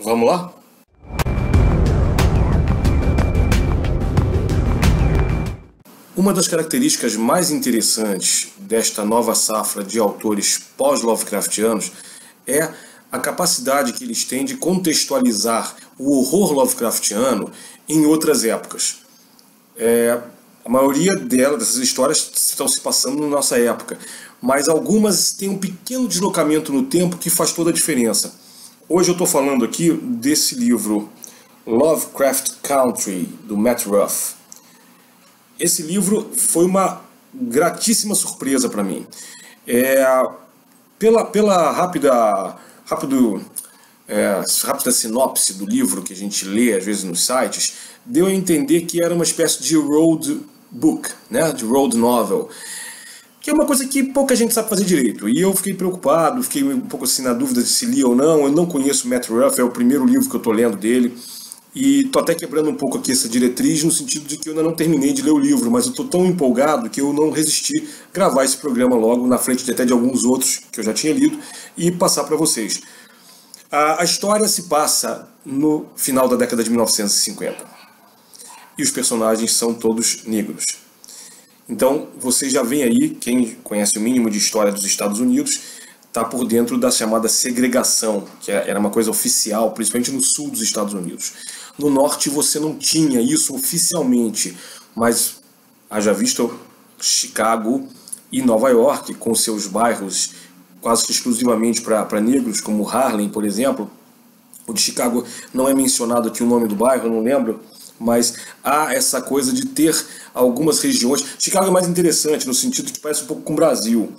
Vamos lá? Uma das características mais interessantes desta nova safra de autores pós-Lovecraftianos é a capacidade que eles têm de contextualizar o horror Lovecraftiano em outras épocas. É, a maioria delas, dessas histórias estão se passando na nossa época, mas algumas têm um pequeno deslocamento no tempo que faz toda a diferença. Hoje eu estou falando aqui desse livro Lovecraft Country, do Matt Ruff. Esse livro foi uma gratíssima surpresa para mim. É, pela, pela rápida, rápido, é, rápida sinopse do livro que a gente lê às vezes nos sites, deu a entender que era uma espécie de road book, né, de road novel, que é uma coisa que pouca gente sabe fazer direito. E eu fiquei preocupado, fiquei um pouco assim na dúvida de se li ou não. Eu não conheço Matt Ruff, é o primeiro livro que eu estou lendo dele. E tô até quebrando um pouco aqui essa diretriz no sentido de que eu ainda não terminei de ler o livro, mas eu tô tão empolgado que eu não resisti gravar esse programa logo na frente de até de alguns outros que eu já tinha lido e passar para vocês. A, a história se passa no final da década de 1950 e os personagens são todos negros. Então você já vem aí, quem conhece o mínimo de história dos Estados Unidos, está por dentro da chamada segregação, que é, era uma coisa oficial, principalmente no sul dos Estados Unidos. No norte você não tinha isso oficialmente, mas haja visto Chicago e Nova York, com seus bairros quase exclusivamente para negros, como Harlem, por exemplo. O de Chicago não é mencionado aqui o nome do bairro, não lembro, mas há essa coisa de ter algumas regiões. Chicago é mais interessante no sentido que parece um pouco com o Brasil.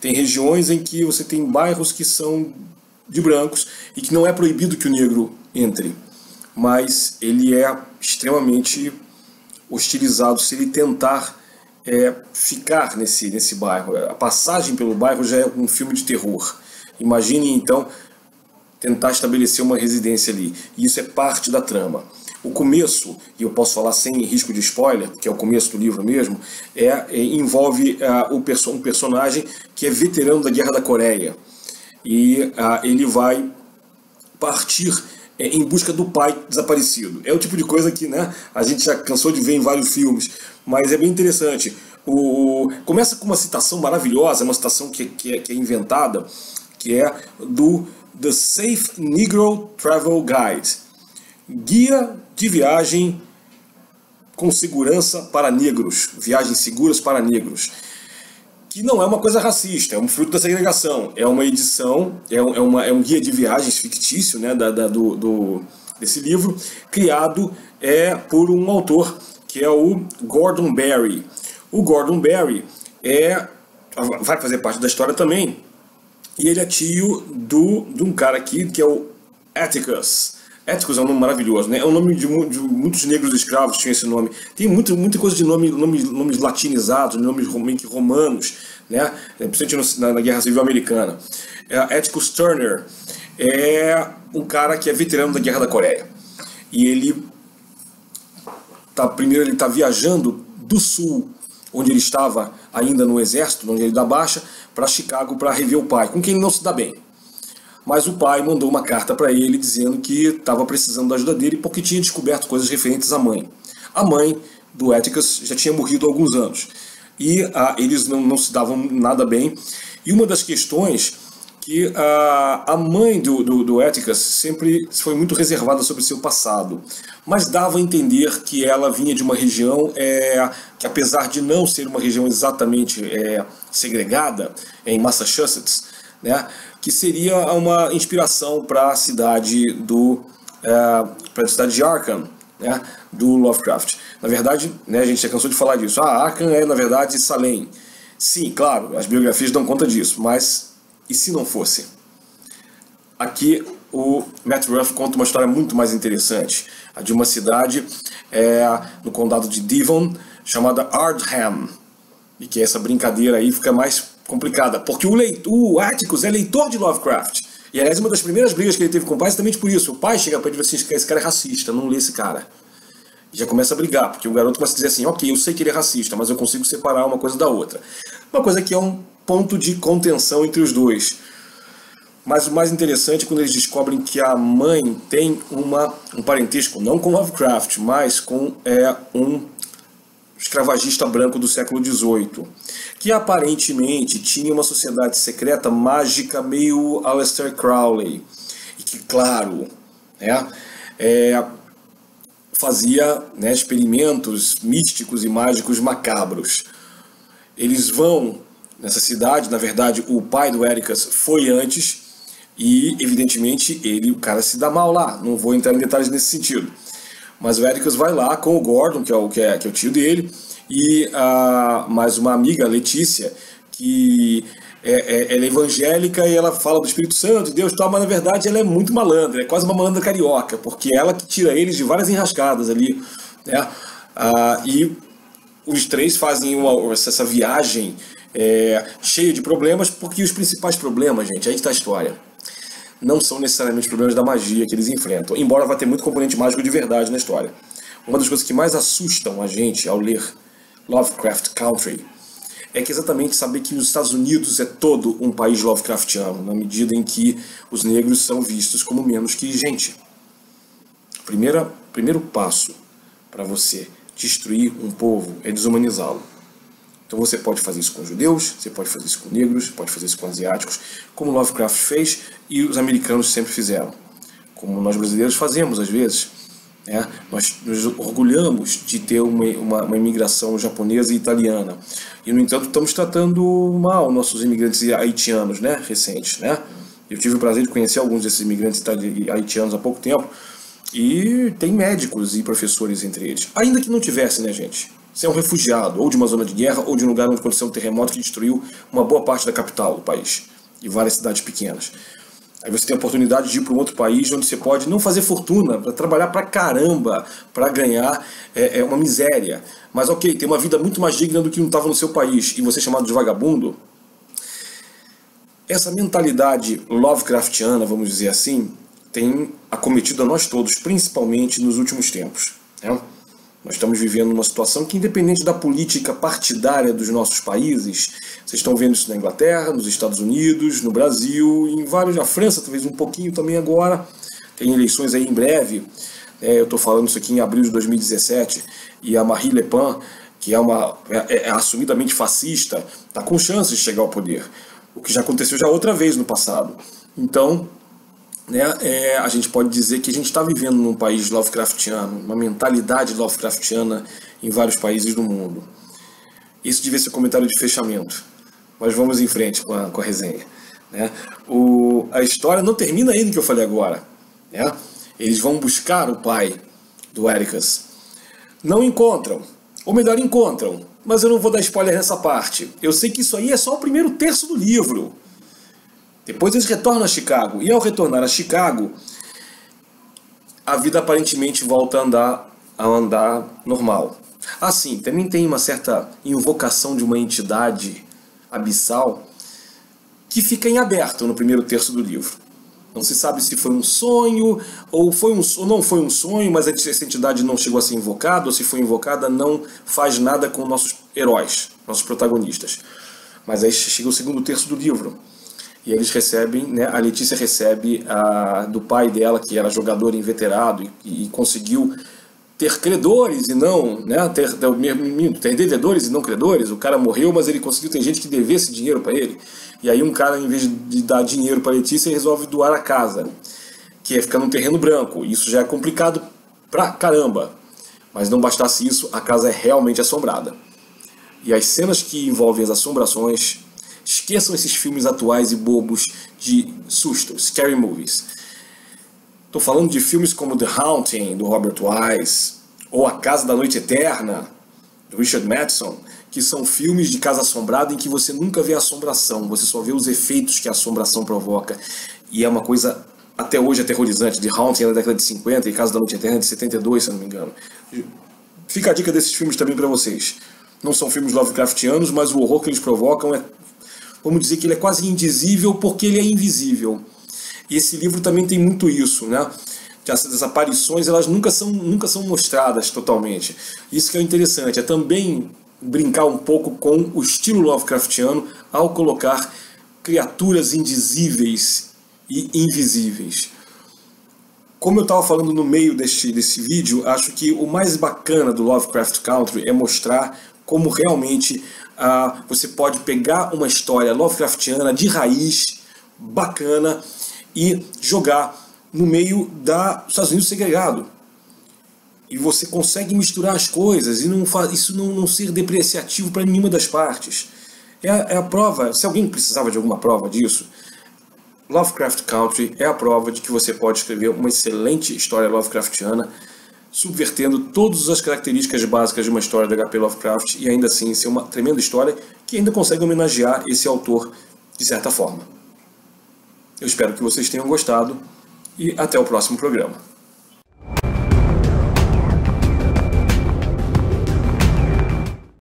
Tem regiões em que você tem bairros que são de brancos e que não é proibido que o negro entre mas ele é extremamente hostilizado se ele tentar é, ficar nesse, nesse bairro. A passagem pelo bairro já é um filme de terror. Imagine então tentar estabelecer uma residência ali. E isso é parte da trama. O começo, e eu posso falar sem risco de spoiler, que é o começo do livro mesmo, é, é envolve uh, perso um personagem que é veterano da Guerra da Coreia. E uh, ele vai partir é, em busca do pai desaparecido. É o tipo de coisa que né, a gente já cansou de ver em vários filmes, mas é bem interessante. O, começa com uma citação maravilhosa, uma citação que, que, é, que é inventada, que é do The Safe Negro Travel Guide Guia de viagem com segurança para negros, viagens seguras para negros que não é uma coisa racista, é um fruto da segregação. É uma edição, é, um, é, uma, é um guia de viagens fictício né, da, da do, do, desse livro, criado é, por um autor que é o Gordon Berry. O Gordon Berry é, vai fazer parte da história também, e ele é tio do, de um cara aqui que é o Atticus. Atticus é um nome maravilhoso, né? É um nome de, de muitos negros escravos tinham esse nome. Tem muita, muita coisa de nome, nome, nomes latinizados, nomes romanos, né? Principalmente na, na Guerra Civil Americana. É, Atticus Turner é um cara que é veterano da Guerra da Coreia. E ele tá primeiro ele está viajando do sul, onde ele estava ainda no exército, onde ele dá baixa, para Chicago para rever o pai, com quem não se dá bem mas o pai mandou uma carta para ele dizendo que estava precisando da ajuda dele porque tinha descoberto coisas referentes à mãe. A mãe do Atticus já tinha morrido há alguns anos e ah, eles não, não se davam nada bem. E uma das questões que a, a mãe do, do, do sempre foi muito reservada sobre seu passado, mas dava a entender que ela vinha de uma região é, que, apesar de não ser uma região exatamente é, segregada, em Massachusetts, né, que seria uma inspiração para a cidade do é, para a cidade de Arkham, né, do Lovecraft. Na verdade, né, a gente já cansou de falar disso. Ah, Arkham é na verdade Salem. Sim, claro, as biografias dão conta disso, mas e se não fosse? Aqui o Matt Ruff conta uma história muito mais interessante, a de uma cidade é, no condado de Devon chamada Ardham, e que essa brincadeira aí fica mais complicada, porque o, leitor, o Atticus é leitor de Lovecraft. E aliás, uma das primeiras brigas que ele teve com o pai é por isso. O pai chega para ele e diz assim: esse cara é racista, não lê esse cara. E já começa a brigar, porque o garoto começa a dizer assim: ok, eu sei que ele é racista, mas eu consigo separar uma coisa da outra. Uma coisa que é um ponto de contenção entre os dois. Mas o mais interessante é quando eles descobrem que a mãe tem uma, um parentesco, não com Lovecraft, mas com é, um escravagista branco do século XVIII, que aparentemente tinha uma sociedade secreta mágica meio Aleister Crowley, e que, claro, né, é, fazia né, experimentos místicos e mágicos macabros. Eles vão nessa cidade, na verdade, o pai do Ericas foi antes, e evidentemente ele, o cara se dá mal lá. Não vou entrar em detalhes nesse sentido. Mas o Ericas vai lá com o Gordon, que é o, que é, que é o tio dele, e uh, mais uma amiga, Letícia, que é, é, ela é evangélica e ela fala do Espírito Santo, de Deus tal, mas na verdade ela é muito malandra, é quase uma malandra carioca, porque ela que tira eles de várias enrascadas ali. Né? Uh, e os três fazem uma, essa viagem é, cheia de problemas, porque os principais problemas, gente, aí está a história não são necessariamente problemas da magia que eles enfrentam, embora vá ter muito componente mágico de verdade na história. Uma das coisas que mais assustam a gente ao ler Lovecraft Country é que exatamente saber que os Estados Unidos é todo um país Lovecraftiano, na medida em que os negros são vistos como menos que gente. Primeira, primeiro passo para você destruir um povo é desumanizá-lo. Então você pode fazer isso com judeus, você pode fazer isso com negros, pode fazer isso com asiáticos, como Lovecraft fez e os americanos sempre fizeram. Como nós brasileiros fazemos às vezes. Né? Nós nos orgulhamos de ter uma, uma, uma, imigração japonesa e italiana. E, no entanto, estamos tratando mal nossos imigrantes haitianos né? recentes. Né? Eu tive o prazer de conhecer alguns desses imigrantes haitianos há pouco tempo. E tem médicos e professores entre eles. Ainda que não tivesse, né, gente? Você é um refugiado, ou de uma zona de guerra, ou de um lugar onde aconteceu um terremoto que destruiu uma boa parte da capital do país e várias cidades pequenas. Aí você tem a oportunidade de ir para um outro país onde você pode não fazer fortuna, para trabalhar para caramba, para ganhar é, é, uma miséria. Mas ok, tem uma vida muito mais digna do que não estava no seu país e você é chamado de vagabundo. Essa mentalidade Lovecraftiana, vamos dizer assim, tem acometido a nós todos, principalmente nos últimos tempos. Né? Nós estamos vivendo uma situação que, independente da política partidária dos nossos países, vocês estão vendo isso na Inglaterra, nos Estados Unidos, no Brasil, em vários, na França, talvez um pouquinho também agora, tem eleições aí em breve. É, eu estou falando isso aqui em abril de 2017, e a Marie Le Pen, que é uma é, é assumidamente fascista, está com chances de chegar ao poder, o que já aconteceu já outra vez no passado. Então, né, é, a gente pode dizer que a gente está vivendo num país Lovecraftiano, uma mentalidade Lovecraftiana em vários países do mundo. Isso devia ser comentário de fechamento, mas vamos em frente com a, com a resenha. Né? O, a história não termina aí no que eu falei agora. Né? Eles vão buscar o pai do Ericas. Não encontram, ou melhor, encontram, mas eu não vou dar spoiler nessa parte. Eu sei que isso aí é só o primeiro terço do livro. Depois eles retornam a Chicago. E ao retornar a Chicago, a vida aparentemente volta a andar, a andar normal. Assim, também tem uma certa invocação de uma entidade abissal que fica em aberto no primeiro terço do livro. Não se sabe se foi um sonho ou, foi um, ou não foi um sonho, mas essa entidade não chegou a ser invocada, ou se foi invocada, não faz nada com nossos heróis, nossos protagonistas. Mas aí chega o segundo terço do livro e eles recebem, né, a Letícia recebe a, do pai dela, que era jogador inveterado e, e conseguiu ter credores e não, né, ter, ter devedores e não credores. O cara morreu, mas ele conseguiu ter gente que devesse dinheiro para ele. E aí um cara, em vez de dar dinheiro para Letícia, resolve doar a casa, que é ficar num terreno branco. Isso já é complicado pra caramba. Mas não bastasse isso, a casa é realmente assombrada. E as cenas que envolvem as assombrações Esqueçam esses filmes atuais e bobos de susto, scary movies. Estou falando de filmes como The Haunting, do Robert Wise, ou A Casa da Noite Eterna, do Richard Madison, que são filmes de casa assombrada em que você nunca vê assombração, você só vê os efeitos que a assombração provoca. E é uma coisa até hoje aterrorizante. The Haunting é da década de 50 e Casa da Noite Eterna é de 72, se não me engano. Fica a dica desses filmes também para vocês. Não são filmes Lovecraftianos, mas o horror que eles provocam é vamos dizer que ele é quase indizível porque ele é invisível. E esse livro também tem muito isso, né? Essas aparições elas nunca são, nunca são mostradas totalmente. Isso que é interessante, é também brincar um pouco com o estilo Lovecraftiano ao colocar criaturas indizíveis e invisíveis. Como eu estava falando no meio deste, desse vídeo, acho que o mais bacana do Lovecraft Country é mostrar como realmente uh, você pode pegar uma história Lovecraftiana de raiz, bacana, e jogar no meio da, dos Estados Unidos segregado. E você consegue misturar as coisas e não faz, isso não, não ser depreciativo para nenhuma das partes. É é a prova, se alguém precisava de alguma prova disso, Lovecraft Country é a prova de que você pode escrever uma excelente história Lovecraftiana, subvertendo todas as características básicas de uma história da HP Lovecraft e ainda assim ser uma tremenda história que ainda consegue homenagear esse autor de certa forma. Eu espero que vocês tenham gostado e até o próximo programa.